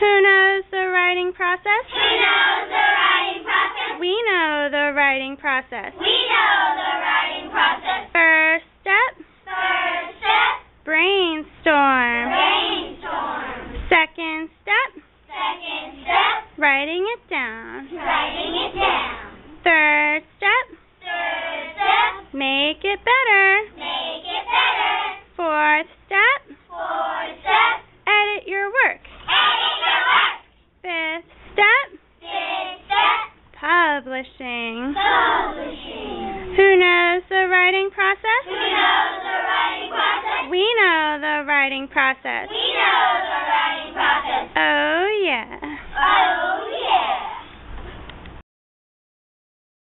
Who knows the writing process? Who knows the writing process? We know the writing process. We know the writing process. First step, First step, brainstorm. brainstorm. Second step, Second step, writing it down. writing it down. Third step, Third step, make it better. Step, step, publishing. publishing. Who knows the writing process? Who knows the writing process? We know the writing process. We know the